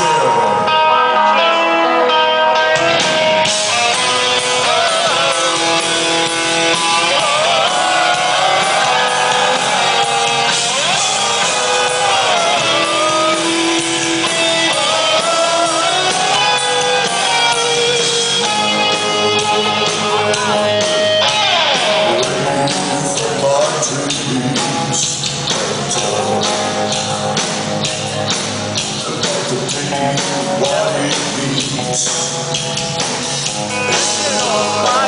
My revelation, I don't